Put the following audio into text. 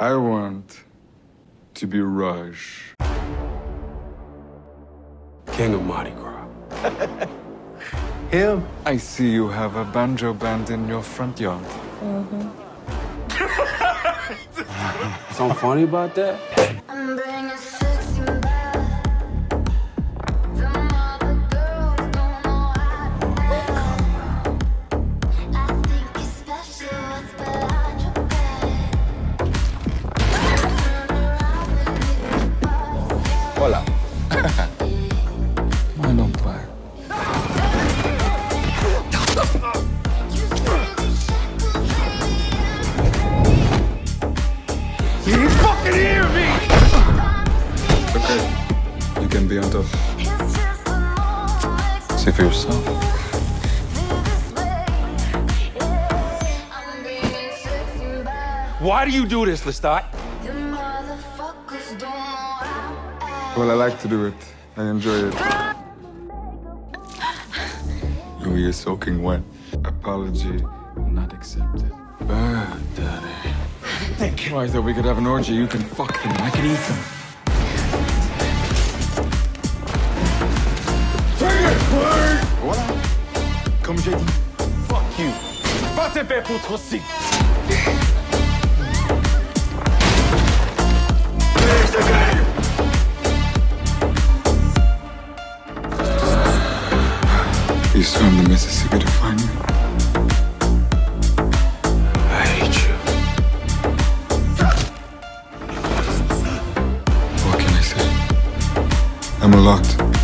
I want to be Raj. King of Mardi Gras. Him? I see you have a banjo band in your front yard. Mm-hmm. Something funny about that? Hola. Why don't play? You say we shackles You fucking hear me! Okay. You can be on top. It's just a moment. See for yourself. Feel this way. Yeah. I'm bringing sexy back. Why do you do this, Lestat? Well, I like to do it. I enjoy it. Oh, you're soaking wet. Apology not accepted. Bad, daddy. Think. Why, I thought we could have an orgy. You can fuck them I can eat them. Voilà. Comme j'ai dit. Fuck you. Va te faire foutre aussi. You swam the Mississippi to find me. I hate you. What can I say? I'm locked.